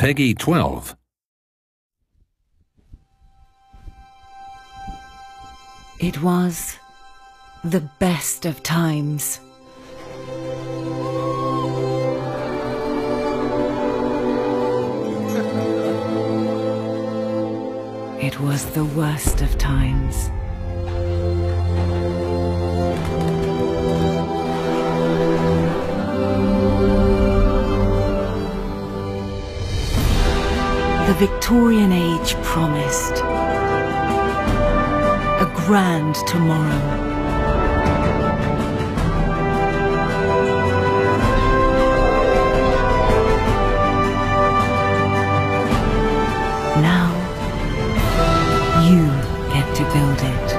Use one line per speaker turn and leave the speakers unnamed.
PEGI 12.
It was the best of times. It was the worst of times. the Victorian age promised. A grand tomorrow. Now, you get to build it.